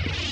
Bye.